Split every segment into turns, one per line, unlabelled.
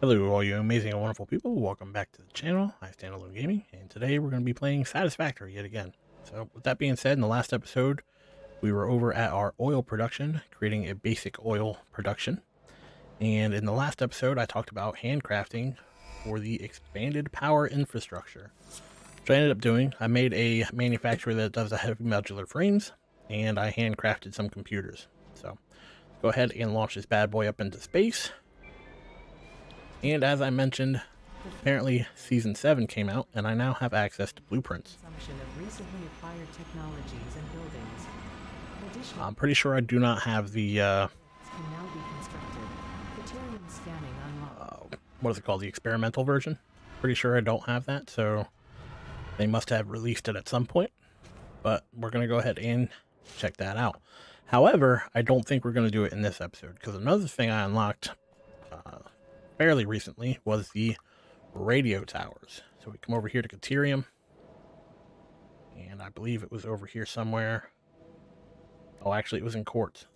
Hello, all you amazing and wonderful people. Welcome back to the channel. IStandAlone Gaming, and today we're going to be playing Satisfactory yet again. So, with that being said, in the last episode, we were over at our oil production, creating a basic oil production. And in the last episode, I talked about handcrafting for the expanded power infrastructure. So, I ended up doing, I made a manufacturer that does the heavy modular frames, and I handcrafted some computers. So, go ahead and launch this bad boy up into space. And as I mentioned, apparently season 7 came out and I now have access to blueprints. I'm pretty sure I do not have the uh, uh, what is it called? The experimental version. Pretty sure I don't have that, so they must have released it at some point. But we're going to go ahead and check that out. However, I don't think we're going to do it in this episode because another thing I unlocked uh, fairly recently was the radio towers. So we come over here to Caterium. And I believe it was over here somewhere. Oh, actually, it was in Quartz.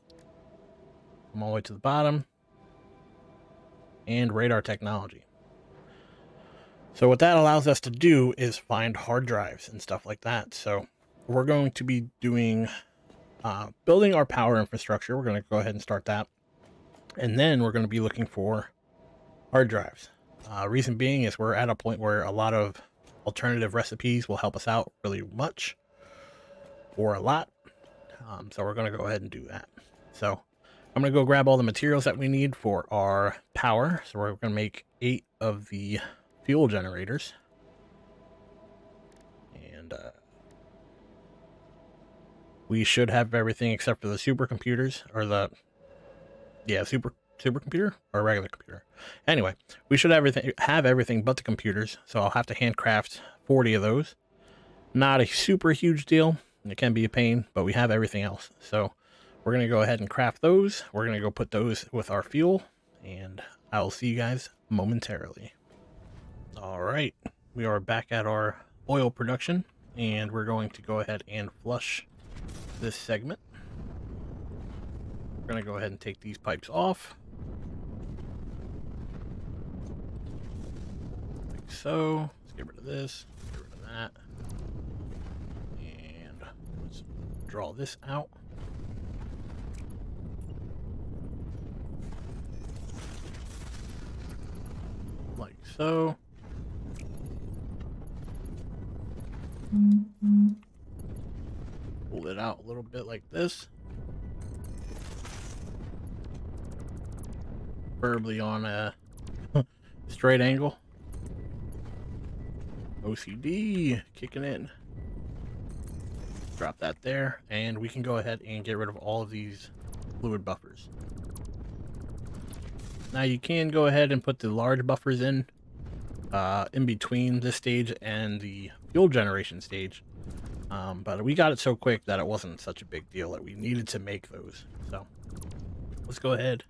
Come all the way to the bottom. And radar technology. So what that allows us to do is find hard drives and stuff like that. So we're going to be doing, uh, building our power infrastructure. We're going to go ahead and start that. And then we're going to be looking for hard drives. Uh, reason being is we're at a point where a lot of alternative recipes will help us out really much or a lot. Um, so we're going to go ahead and do that. So I'm going to go grab all the materials that we need for our power. So we're going to make eight of the fuel generators. And uh, we should have everything except for the supercomputers or the, yeah, super supercomputer or a regular computer. Anyway, we should everything have everything but the computers, so I'll have to handcraft 40 of those. Not a super huge deal. It can be a pain, but we have everything else. So we're going to go ahead and craft those. We're going to go put those with our fuel, and I will see you guys momentarily. All right, we are back at our oil production, and we're going to go ahead and flush this segment. We're going to go ahead and take these pipes off. So. Let's get rid of this, get rid of that. And let's draw this out. Like so. Pull it out a little bit like this. Preferably on a straight angle. OCD kicking in. Drop that there, and we can go ahead and get rid of all of these fluid buffers. Now you can go ahead and put the large buffers in, uh, in between this stage and the fuel generation stage. Um, but we got it so quick that it wasn't such a big deal that we needed to make those. So let's go ahead,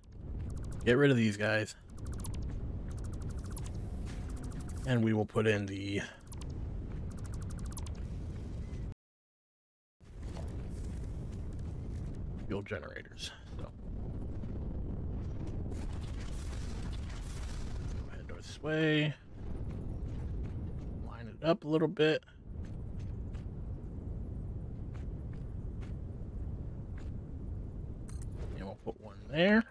get rid of these guys. And we will put in the fuel generators. So go ahead this way. Line it up a little bit. And we'll put one there.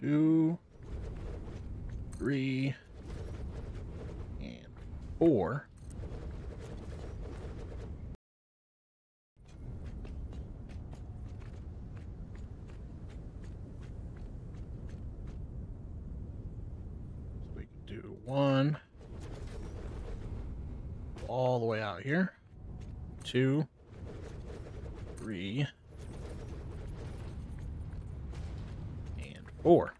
Two, three, four. So we can do one all the way out here. Two, three, and four.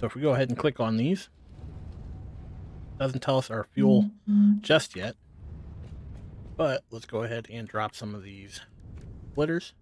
So if we go ahead and click on these, doesn't tell us our fuel mm-hmm. just yet. But let's go ahead and drop some of these splitters.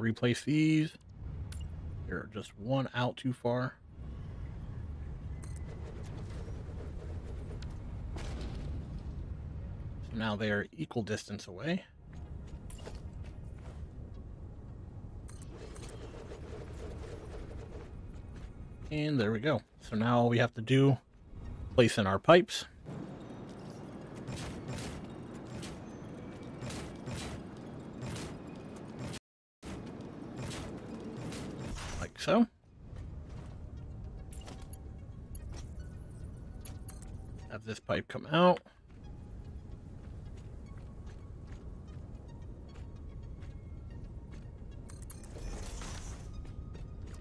To replace these. They're just one out too far. So now they are equal distance away. And there we go. So now all we have to do, place in our pipes. So. Have this pipe come out.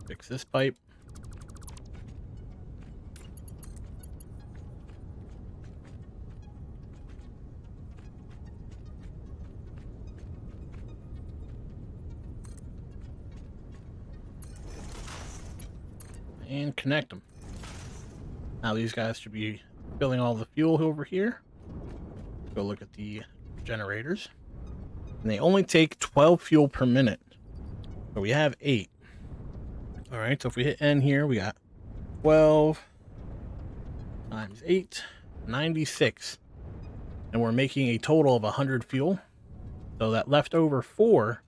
Fix this pipe. and connect them. Now these guys should be filling all the fuel over here. Go look at the generators. And they only take 12 fuel per minute. But we have 8. Alright, so if we hit N here, we got 12 times 8, 96. And we're making a total of 100 fuel. So that leftover 4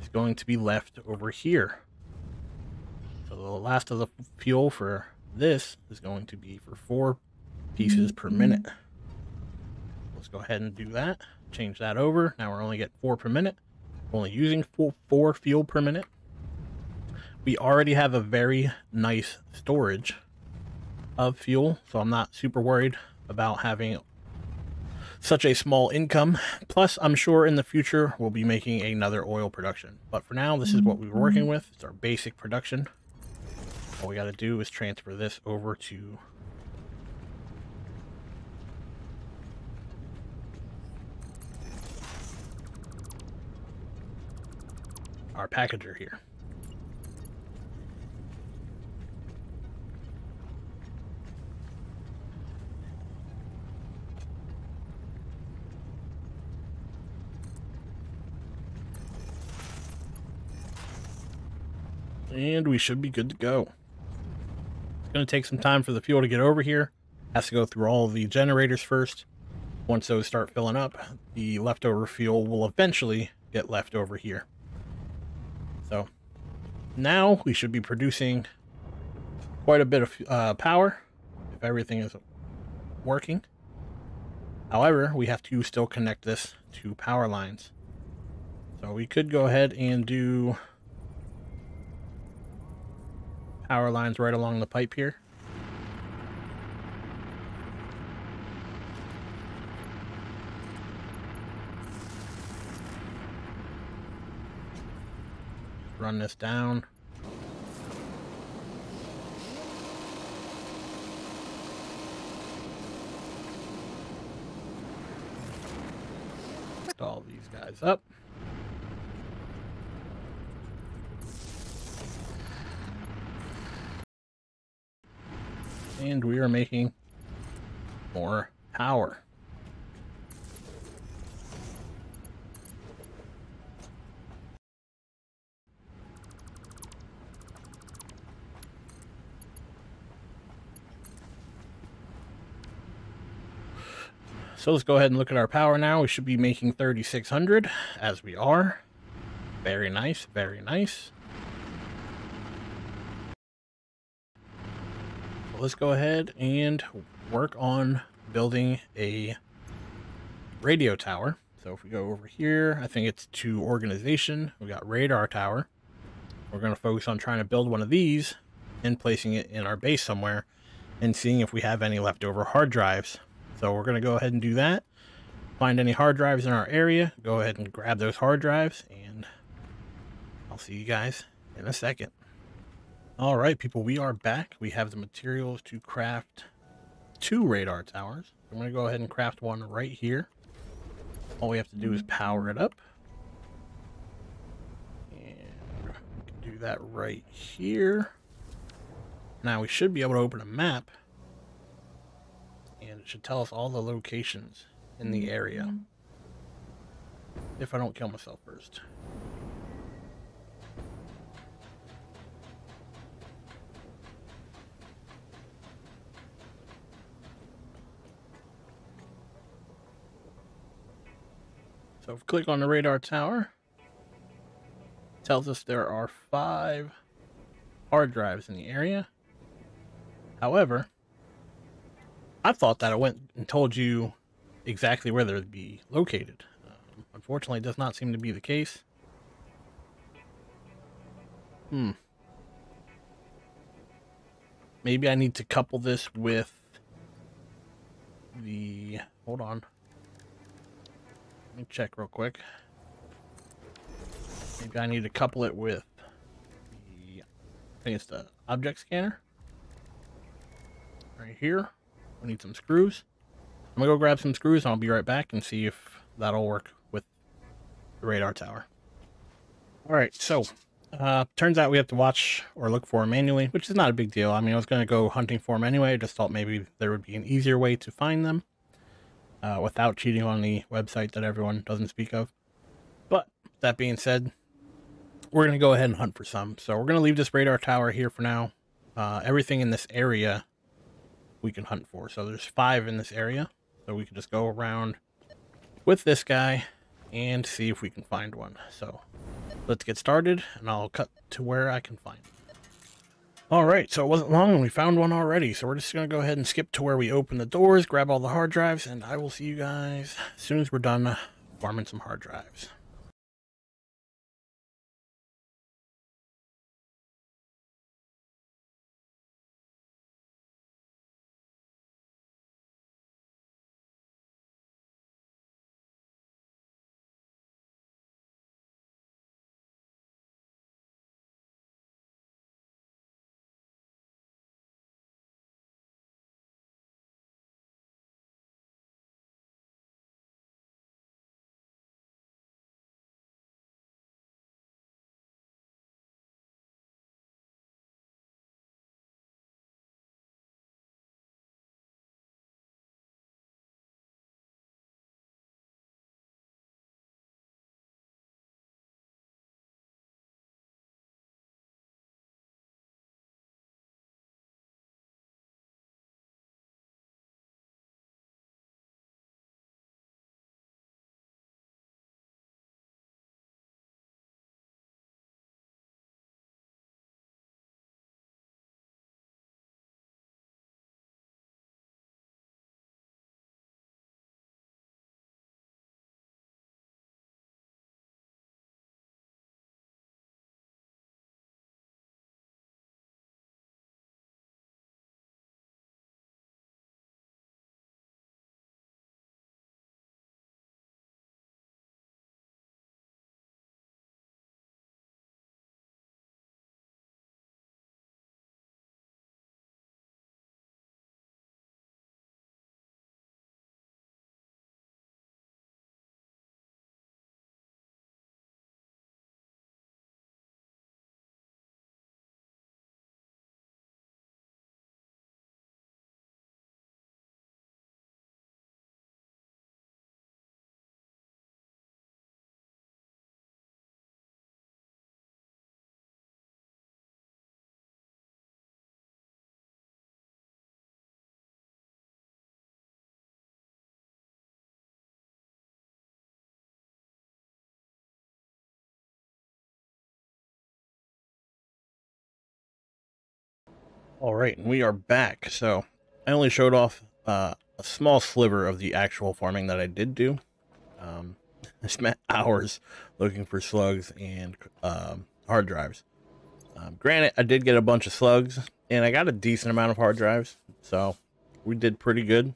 is going to be left over here. The last of the fuel for this is going to be for four pieces per minute. Let's go ahead and do that. Change that over. Now we're only getting four per minute. We're only using full four fuel per minute. We already have a very nice storage of fuel, so I'm not super worried about having such a small income. Plus, I'm sure in the future we'll be making another oil production. But for now, this is what we're working with. It's our basic production. All we got to do is transfer this over to our packager here. And we should be good to go. Going to take some time for the fuel to get over here. Has to go through all the generators first. Once those start filling up, the leftover fuel will eventually get left over here. So now we should be producing quite a bit of uh, power if everything is working. However, we have to still connect this to power lines. So we could go ahead and do power lines right along the pipe here. Run this down. all these guys up. And we are making more power. So let's go ahead and look at our power now. We should be making 3,600 as we are. Very nice, very nice. Let's go ahead and work on building a radio tower. So if we go over here, I think it's to organization. We got radar tower. We're going to focus on trying to build one of these and placing it in our base somewhere and seeing if we have any leftover hard drives. So we're going to go ahead and do that. Find any hard drives in our area. Go ahead and grab those hard drives and I'll see you guys in a second. All right, people, we are back. We have the materials to craft two radar towers. I'm going to go ahead and craft one right here. All we have to do is power it up. And we can do that right here. Now we should be able to open a map. And it should tell us all the locations in the area. Mm-hmm. If I don't kill myself first. So if we click on the radar tower, tells us there are five hard drives in the area. However, I thought that I went and told you exactly where they'd be located. Um, unfortunately, it does not seem to be the case. Hmm. Maybe I need to couple this with the... Hold on. Let me check real quick. Maybe I need to couple it with the... I think it's the object scanner. Right here. We need some screws. I'm gonna go grab some screws and I'll be right back and see if that'll work with the radar tower. Alright, so uh, turns out we have to watch or look for them manually, which is not a big deal. I mean, I was going to go hunting for them anyway. I just thought maybe there would be an easier way to find them uh, without cheating on the website that everyone doesn't speak of. But that being said, we're going to go ahead and hunt for some. So we're going to leave this radar tower here for now. Uh, everything in this area we can hunt for. So there's five in this area. So we can just go around with this guy and see if we can find one. So let's get started and I'll cut to where I can find it. All right, so it wasn't long and we found one already. So we're just going to go ahead and skip to where we open the doors, grab all the hard drives, and I will see you guys as soon as we're done farming some hard drives. All right, and we are back. So I only showed off uh, a small sliver of the actual farming that I did do. Um, I spent hours looking for slugs and um, hard drives. Um, granted, I did get a bunch of slugs, and I got a decent amount of hard drives, so we did pretty good.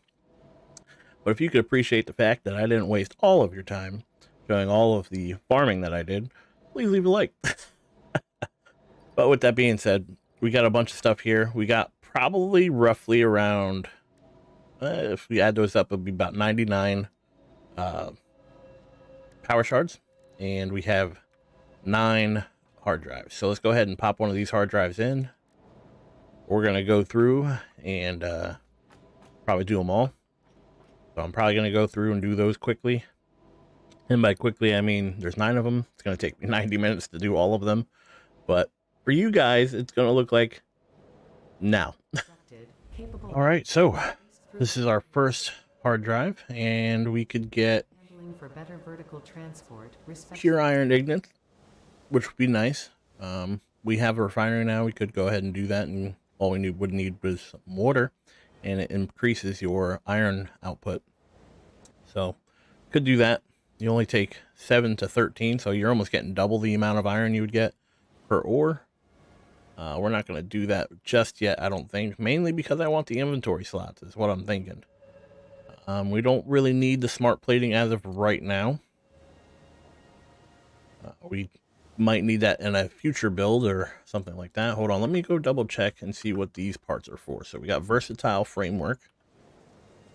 But if you could appreciate the fact that I didn't waste all of your time showing all of the farming that I did, please leave a like. but with that being said, we got a bunch of stuff here. We got probably roughly around, uh, if we add those up, it'll be about 99 uh, power shards. And we have nine hard drives. So let's go ahead and pop one of these hard drives in. We're going to go through and uh, probably do them all. So I'm probably going to go through and do those quickly. And by quickly, I mean there's nine of them. It's going to take me 90 minutes to do all of them. But for you guys, it's going to look like now. All right, so this is our first hard drive, and we could get
for better vertical transport.
Pure iron ignites, which would be nice. Um, we have a refinery now. We could go ahead and do that, and all we need, would need was some water, and it increases your iron output. So, could do that. You only take 7 to 13, so you're almost getting double the amount of iron you would get per ore. Uh, we're not going to do that just yet, I don't think. Mainly because I want the inventory slots, is what I'm thinking. Um, we don't really need the smart plating as of right now. Uh, we might need that in a future build or something like that. Hold on, let me go double check and see what these parts are for. So we got versatile framework,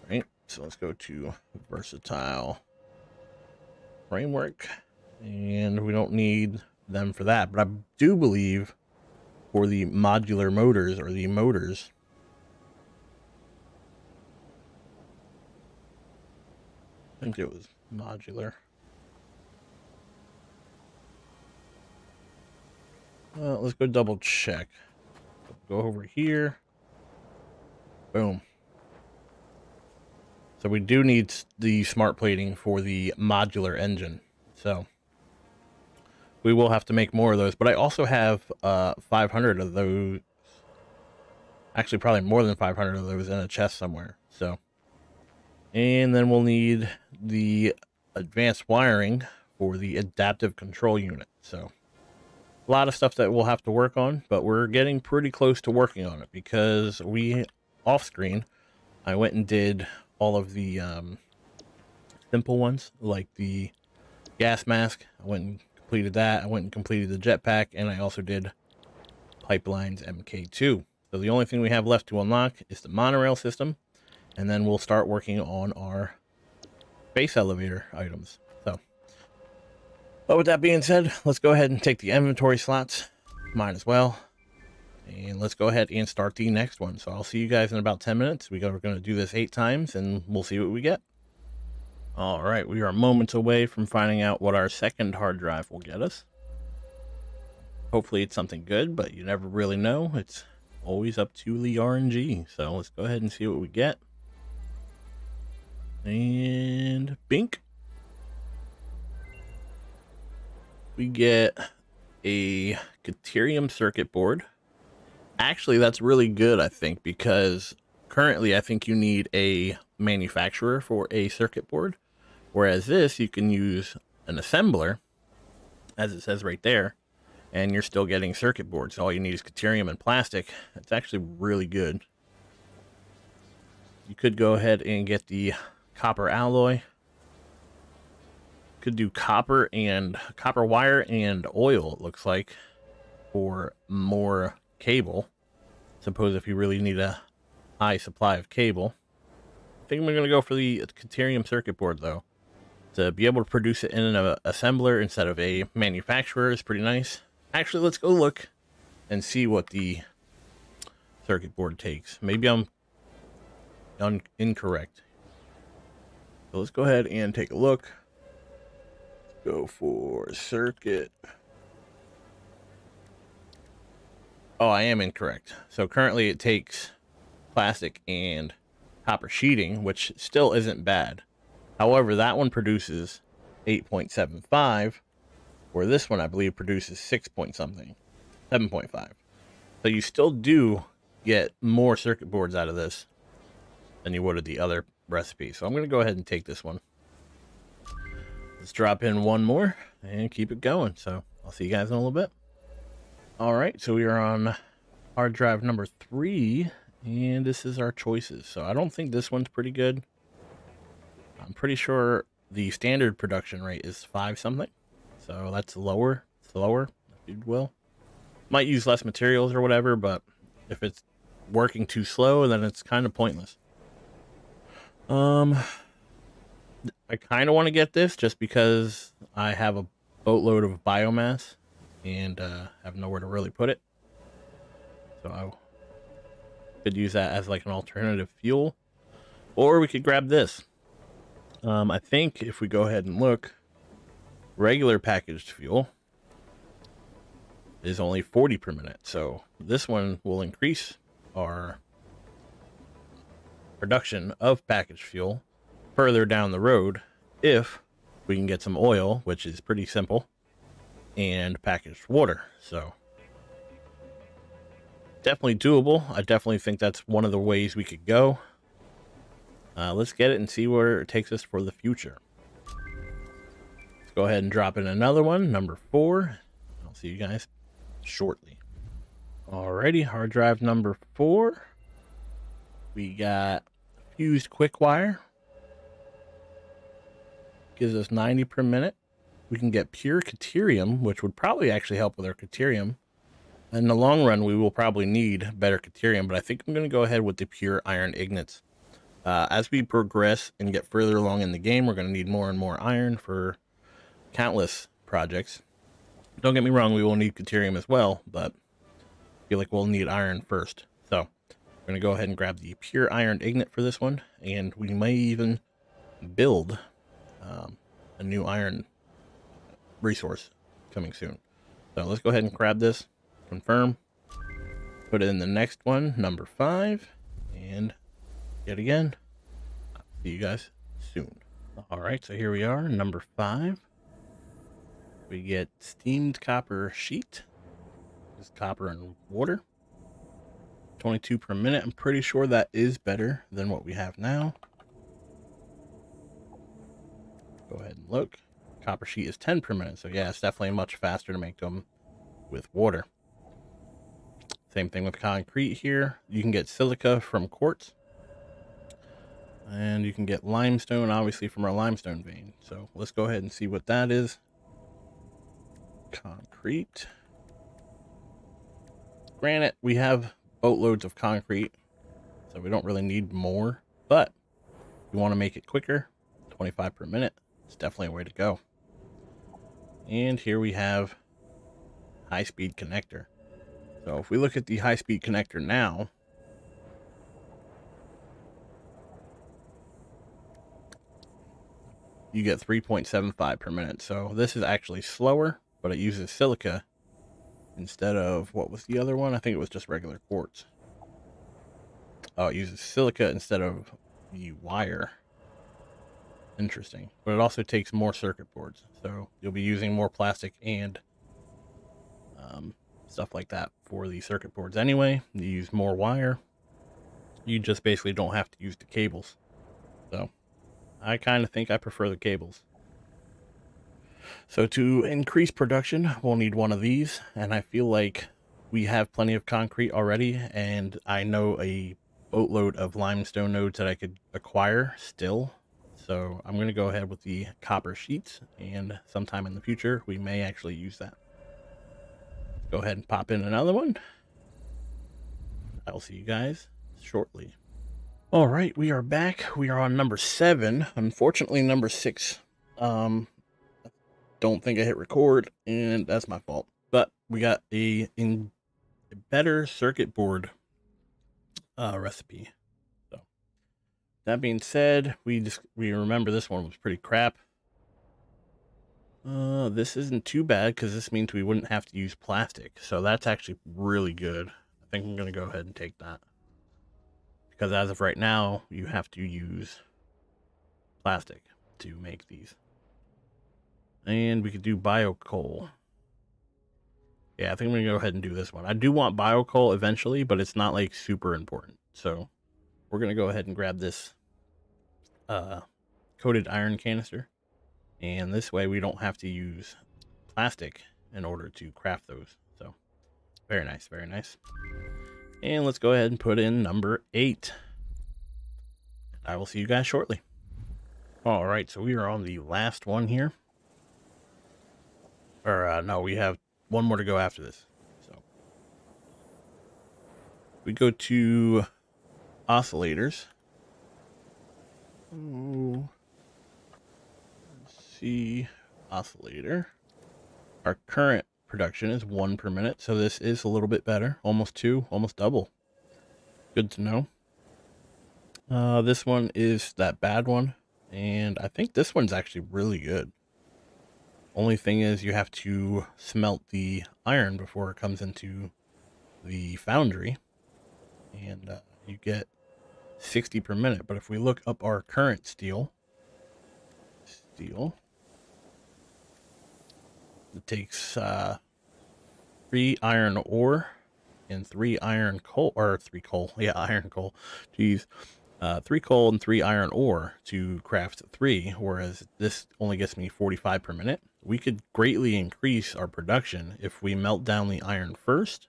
right? So let's go to versatile framework, and we don't need them for that. But I do believe for the modular motors or the motors, I think it was modular. Uh, let's go double check. Go over here. Boom. So we do need the smart plating for the modular engine. So we will have to make more of those. But I also have uh, 500 of those. Actually, probably more than 500 of those in a chest somewhere. So, and then we'll need the advanced wiring for the adaptive control unit. So a lot of stuff that we'll have to work on, but we're getting pretty close to working on it because we off screen, I went and did all of the um, simple ones like the gas mask. I went and completed that. I went and completed the jetpack, and I also did pipelines MK2. So the only thing we have left to unlock is the monorail system, and then we'll start working on our base elevator items. So, but with that being said, let's go ahead and take the inventory slots. Mine as well. And let's go ahead and start the next one. So I'll see you guys in about 10 minutes. We are going to do this eight times and we'll see what we get. All right, we are moments away from finding out what our second hard drive will get us. Hopefully it's something good, but you never really know. It's always up to the RNG. So let's go ahead and see what we get. And bink. we get a Caterium circuit board. Actually, that's really good, I think, because currently I think you need a manufacturer for a circuit board. Whereas this, you can use an assembler, as it says right there, and you're still getting circuit boards. All you need is Caterium and plastic. It's actually really good. You could go ahead and get the copper alloy could do copper and copper wire and oil, it looks like, for more cable. Suppose if you really need a high supply of cable. I think I'm going to go for the Caterium circuit board, though. To be able to produce it in an assembler instead of a manufacturer is pretty nice. Actually, let's go look and see what the circuit board takes. Maybe I'm incorrect. So let's go ahead and take a look go for circuit. Oh, I am incorrect. So currently it takes plastic and copper sheeting, which still isn't bad. However, that one produces 8.75, where this one I believe produces 6 point something, 7.5. So you still do get more circuit boards out of this than you would of the other recipe. So I'm going to go ahead and take this one. Let's drop in one more and keep it going. So I'll see you guys in a little bit. All right, so we are on hard drive number three, and this is our choices. So I don't think this one's pretty good. I'm pretty sure the standard production rate is five something. So that's lower, slower, if you will. Might use less materials or whatever, but if it's working too slow, then it's kind of pointless. Um, I kind of want to get this just because I have a boatload of biomass and uh, have nowhere to really put it. So I could use that as like an alternative fuel. Or we could grab this. Um, I think if we go ahead and look, regular packaged fuel is only 40 per minute. So this one will increase our production of packaged fuel further down the road if we can get some oil, which is pretty simple, and packaged water. So definitely doable. I definitely think that's one of the ways we could go. Uh, let's get it and see where it takes us for the future. Let's go ahead and drop in another one, number four. I'll see you guys shortly. Alrighty, hard drive number four. We got fused quick wire. Gives us 90 per minute. We can get pure Caterium, which would probably actually help with our Caterium. In the long run, we will probably need better Caterium, but I think I'm going to go ahead with the pure iron ignits. Uh, as we progress and get further along in the game, we're going to need more and more iron for countless projects. Don't get me wrong, we will need Caterium as well, but I feel like we'll need iron first. So we're going to go ahead and grab the pure iron ignit for this one, and we may even build um, a new iron resource coming soon. So let's go ahead and grab this, confirm, put it in the next one, number five, and yet again. See you guys soon. All right, so here we are, number five. We get steamed copper sheet. Just copper and water. 22 per minute. I'm pretty sure that is better than what we have now. Go ahead and look. Copper sheet is 10 per minute. So yeah, it's definitely much faster to make them with water. Same thing with concrete here. You can get silica from quartz. And you can get limestone, obviously, from our limestone vein. So let's go ahead and see what that is. Concrete. Granite, we have boatloads of concrete, so we don't really need more. But you want to make it quicker, 25 per minute, it's definitely a way to go. And here we have high-speed connector. So if we look at the high-speed connector now, you get 3.75 per minute. So this is actually slower, but it uses silica instead of, what was the other one? I think it was just regular quartz. Oh, it uses silica instead of the wire. Interesting. But it also takes more circuit boards. So you'll be using more plastic and um, stuff like that for the circuit boards anyway. You use more wire. You just basically don't have to use the cables. So I kind of think I prefer the cables. So to increase production, we'll need one of these. And I feel like we have plenty of concrete already. And I know a boatload of limestone nodes that I could acquire still. So I'm going to go ahead with the copper sheets. And sometime in the future, we may actually use that. Go ahead and pop in another one. I'll see you guys shortly. All right, we are back. We are on number seven. Unfortunately, number six um, don't think I hit record, and that's my fault. But we got a in a better circuit board uh, recipe. So that being said, we just we remember this one was pretty crap. Uh, this isn't too bad because this means we wouldn't have to use plastic. So that's actually really good. I think I'm gonna go ahead and take that because as of right now, you have to use plastic to make these. And we could do bio coal. Yeah, I think I'm going to go ahead and do this one. I do want bio coal eventually, but it's not like super important. So we're going to go ahead and grab this uh, coated iron canister. And this way we don't have to use plastic in order to craft those. So very nice, very nice. And let's go ahead and put in number eight. I will see you guys shortly. All right, so we are on the last one here. Or, uh, no, we have one more to go after this. So, we go to oscillators. Oh, let's see, oscillator. Our current production is one per minute, so this is a little bit better. Almost two, almost double. Good to know. Uh, this one is that bad one, and I think this one's actually really good. Only thing is you have to smelt the iron before it comes into the foundry. And uh, you get 60 per minute. But if we look up our current steel, steel, It takes uh, three iron ore and three iron coal, or three coal, yeah, iron coal. Jeez, uh, three coal and three iron ore to craft three, whereas this only gets me 45 per minute. We could greatly increase our production if we melt down the iron first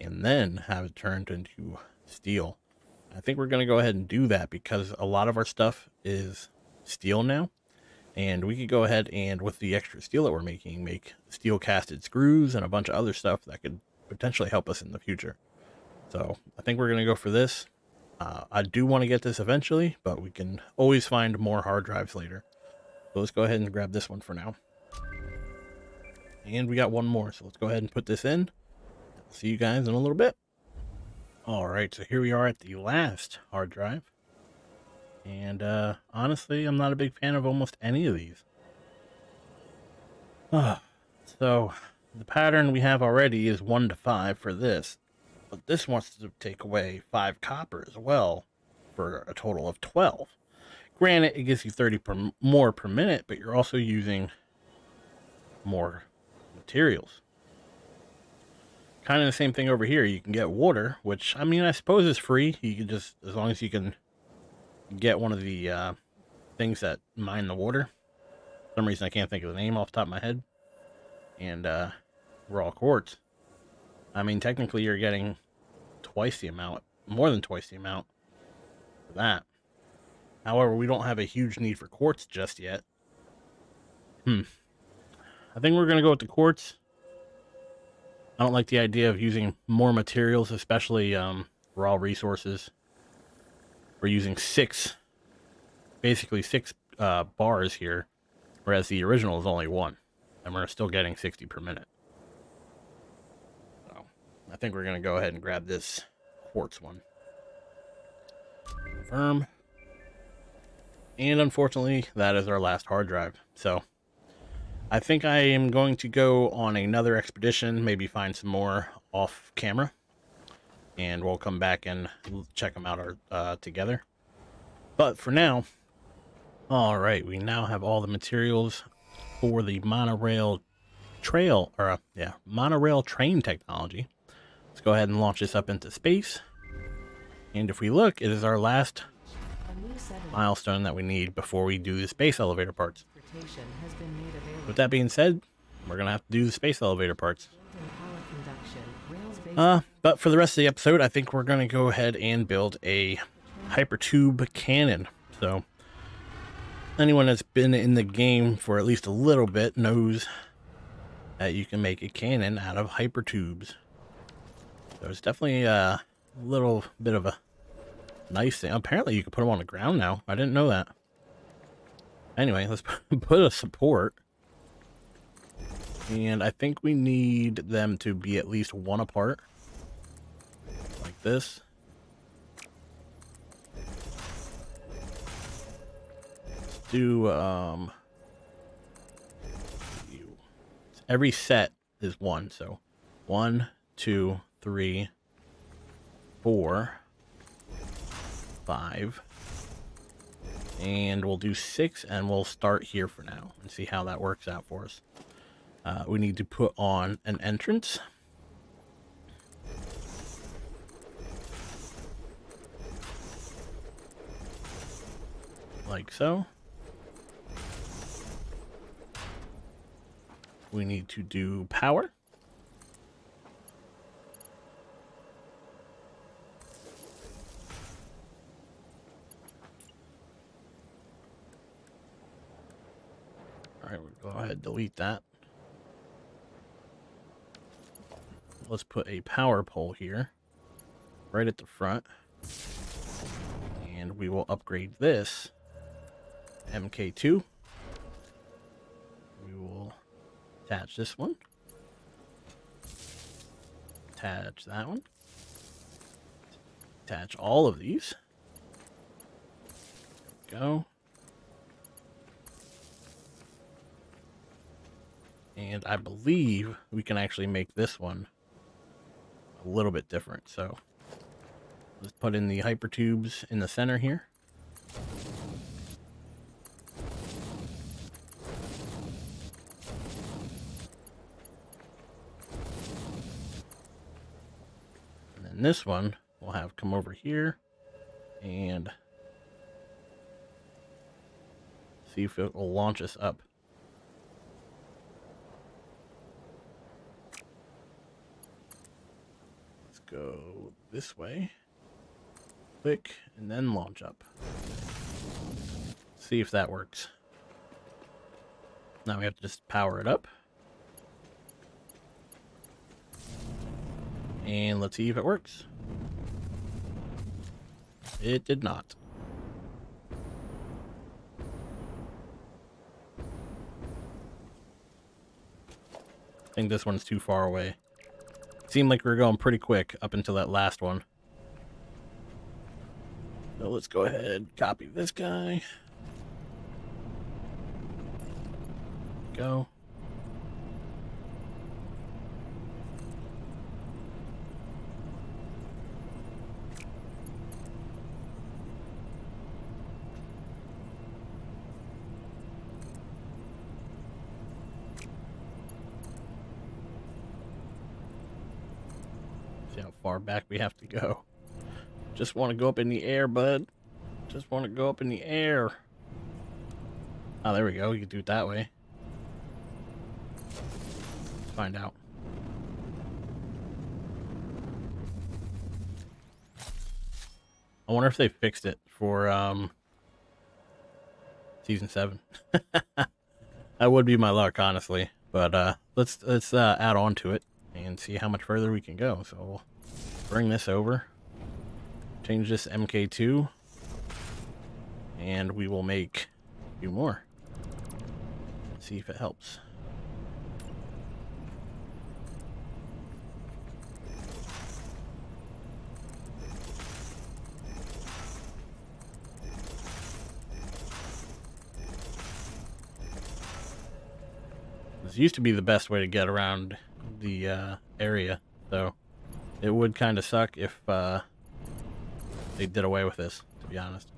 and then have it turned into steel. I think we're going to go ahead and do that because a lot of our stuff is steel now. And we could go ahead and, with the extra steel that we're making, make steel casted screws and a bunch of other stuff that could potentially help us in the future. So I think we're going to go for this. Uh, I do want to get this eventually, but we can always find more hard drives later. So let's go ahead and grab this one for now. And we got one more, so let's go ahead and put this in. See you guys in a little bit. All right, so here we are at the last hard drive. And uh, honestly, I'm not a big fan of almost any of these. Uh, so the pattern we have already is 1 to 5 for this. But this wants to take away 5 copper as well for a total of 12. Granted, it gives you 30 per, more per minute, but you're also using more materials. Kind of the same thing over here. You can get water, which, I mean, I suppose is free. You can just, as long as you can get one of the uh, things that mine the water. For some reason, I can't think of the name off the top of my head. And uh, raw quartz. I mean, technically, you're getting twice the amount, more than twice the amount for that. However, we don't have a huge need for quartz just yet. Hmm. I think we're going to go with the quartz. I don't like the idea of using more materials, especially um, raw resources. We're using six, basically six uh, bars here, whereas the original is only one. And we're still getting 60 per minute. So, I think we're going to go ahead and grab this quartz one. Confirm. And unfortunately, that is our last hard drive. So, I think I am going to go on another expedition, maybe find some more off camera. And we'll come back and check them out uh, together. But for now, all right, we now have all the materials for the monorail trail, or uh, yeah, monorail train technology. Let's go ahead and launch this up into space. And if we look, it is our last milestone that we need before we do the space elevator parts. With that being said, we're going to have to do the space elevator parts. Uh, but for the rest of the episode, I think we're going to go ahead and build a hypertube cannon. So, anyone that's been in the game for at least a little bit knows that you can make a cannon out of hypertubes. So it's definitely a little bit of a nice thing. Apparently you can put them on the ground now. I didn't know that. Anyway, let's put a support. And I think we need them to be at least one apart. Like this. Let's do, um... Every set is one, so... One, two, three, four, five, and we'll do six and we'll start here for now and see how that works out for us. Uh, we need to put on an entrance. Like so. We need to do power. Alright, we'll go ahead and delete that. Let's put a power pole here, right at the front. And we will upgrade this MK2. We will attach this one. Attach that one. Attach all of these. Go. And I believe we can actually make this one a little bit different. So let's put in the hyper tubes in the center here. And then this one we'll have come over here and see if it will launch us up. Go this way. Click and then launch up. See if that works. Now we have to just power it up. And let's see if it works. It did not. I think this one's too far away. Seemed like we were going pretty quick up until that last one. So let's go ahead, copy this guy. Go. See how far back we have to go. Just want to go up in the air, bud. Just want to go up in the air. Oh, there we go. You can do it that way. Let's find out. I wonder if they fixed it for um season seven. that would be my luck, honestly. But uh let's let's uh, add on to it and see how much further we can go. So we'll bring this over, change this MK2, and we will make a few more. See if it helps. This used to be the best way to get around the uh, area, so it would kind of suck if uh, they did away with this, to be honest.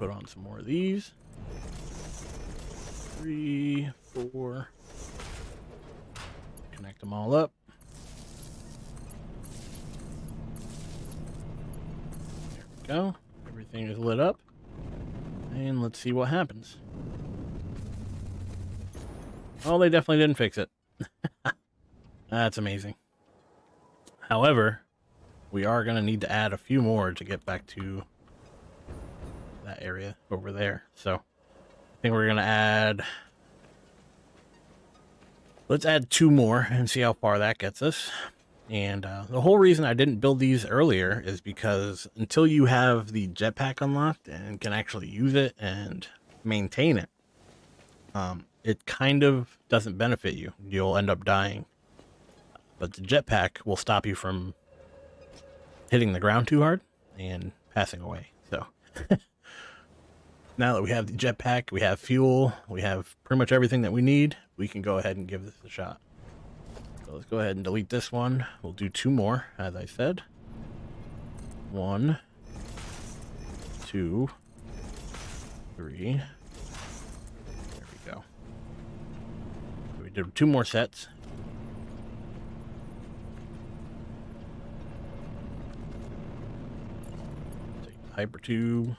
Put on some more of these. Three, four. Connect them all up. There we go. Everything is lit up. And let's see what happens. Oh, they definitely didn't fix it. That's amazing. However, we are going to need to add a few more to get back to area over there. So I think we're going to add... Let's add two more and see how far that gets us. And uh, the whole reason I didn't build these earlier is because until you have the jetpack unlocked and can actually use it and maintain it, um, it kind of doesn't benefit you. You'll end up dying. But the jetpack will stop you from hitting the ground too hard and passing away. So now that we have the jetpack, we have fuel, we have pretty much everything that we need, we can go ahead and give this a shot. So let's go ahead and delete this one. We'll do two more, as I said. One, two, three. There we go. So we did two more sets. Hyper tube.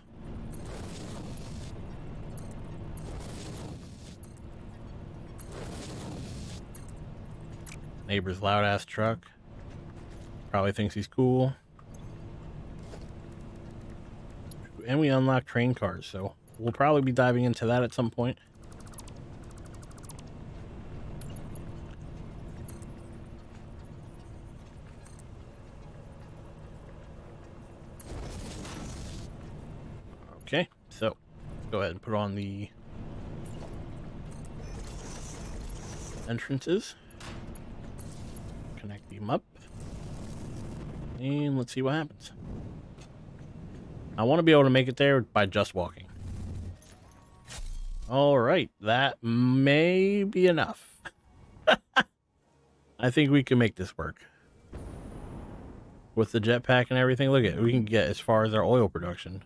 Neighbor's loud ass truck. Probably thinks he's cool. And we unlock train cars, so we'll probably be diving into that at some point. Okay, so go ahead and put on the entrances. Them up. And let's see what happens. I want to be able to make it there by just walking. All right, that may be enough. I think we can make this work. With the jetpack and everything, look at it. We can get as far as our oil production.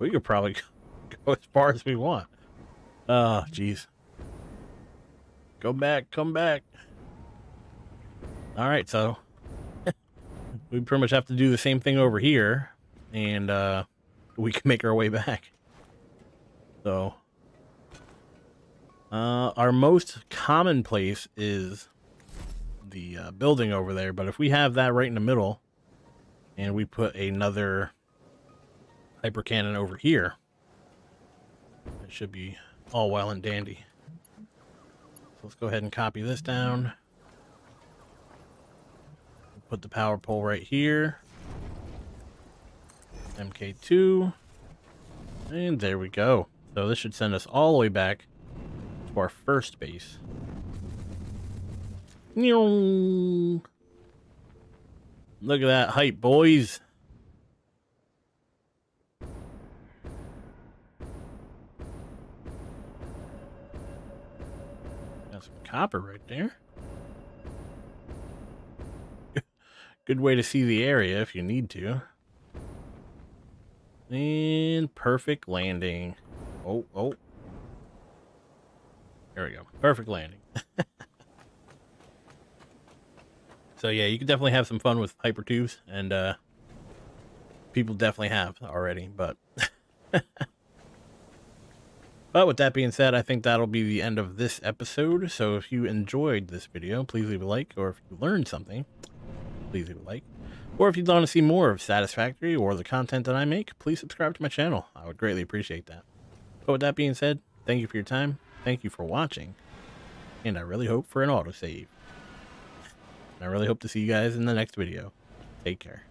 We could probably go as far as we want. Oh, jeez. Go back, come back. All right, so we pretty much have to do the same thing over here, and uh, we can make our way back. So, uh, our most common place is the uh, building over there, but if we have that right in the middle, and we put another hyper cannon over here, it should be all well and dandy. So let's go ahead and copy this down. Put the power pole right here. MK2. And there we go. So this should send us all the way back to our first base. Look at that height, boys. Copper right there. Good way to see the area if you need to. And perfect landing. Oh, oh. There we go. Perfect landing. so yeah, you can definitely have some fun with hyper tubes, and uh, people definitely have already. But but with that being said, I think that'll be the end of this episode. So if you enjoyed this video, please leave a like, or if you learned something, please leave a like. Or if you'd want to see more of Satisfactory or the content that I make, please subscribe to my channel. I would greatly appreciate that. But with that being said, thank you for your time. Thank you for watching. And I really hope for an autosave. And I really hope to see you guys in the next video. Take care.